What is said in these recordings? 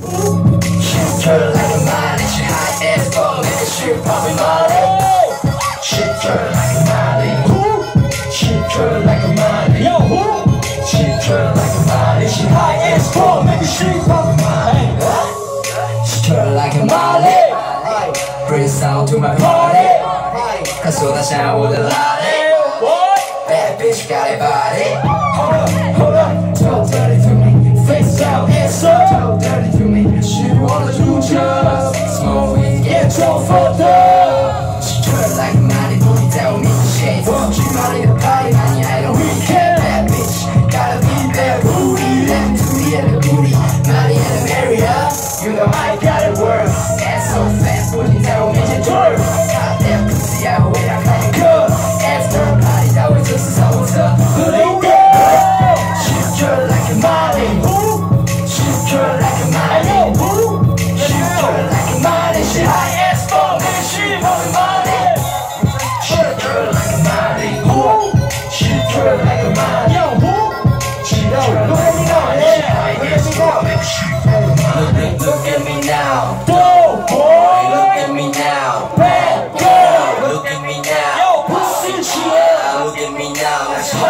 Girl like a molly, she hot as fuck, nigga, she poppin' molly. She girl. She girl like a molly. She girl like a molly, she hot as fuck, nigga, she poppin' molly. She girl like a molly. Bring sound to my party. Cause when I shower with a lolly. Bad bitch got it body. Hold up.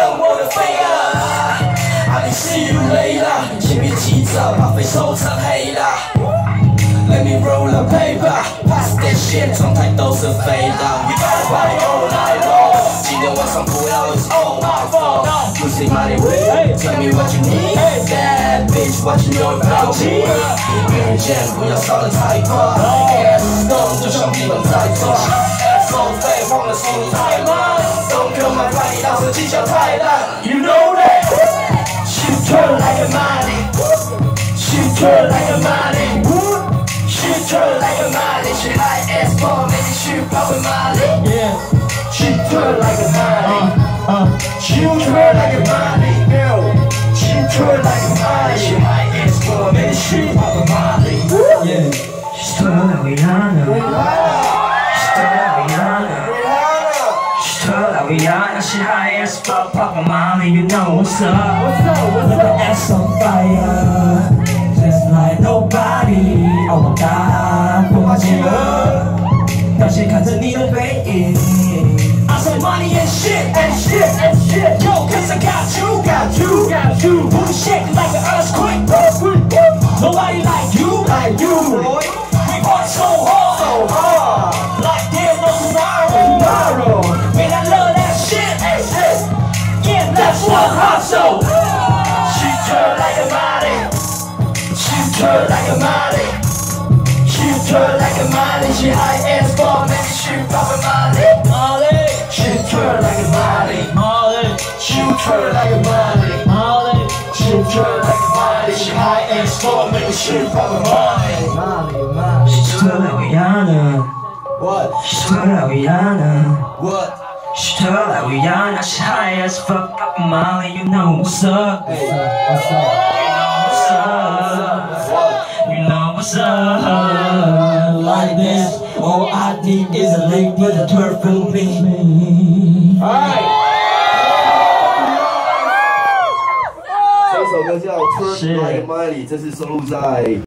now，那是恨我的飞啊！I can see you later，先别急着把肺收成黑了。Let me roll a paper，pass that shit，状态都是飞的。You gotta party all night long，今天晚上不要 It's all my fault。You say money tell me what you need。Bad bitch，what you know about me？没人见，不要烧得太快。Gas 动就像地板在转。收费忘了速度太慢 out know that. She's turn like a money. she turn like a money. she turn like a money. She like ass bomb and she pop a molly. Yeah. She turn like a money. Uh, uh. She turn like a money. Girl. She turn like a money. She like ass bomb and she pop a molly. Yeah. She's turn like a money. like Rihanna. She high as fuck, Papa Molly. You know what's up? What's up? What's Look at up? ass on fire, just like nobody. Oh my God，不记得，表现看着你的背影。I said money and shit and shit and shit. Yo, cause I got you, got you, got you. Booty shaking She high as fuck, make me shoot pop a Molly. Molly, Shoot her like a Molly. Molly, Shoot her like a Molly. Molly. Shoot her like a Molly. She high as fuck, make me shoot pop a Molly. She's tall like Rihanna. What? She's tall like Rihanna. What? She's tall like Rihanna. She high as fuck, Papa Molly. You know what's up? What's up? You know what's up? You know what's up? Like this, all I need is a lady to twerk for me. Alright. 这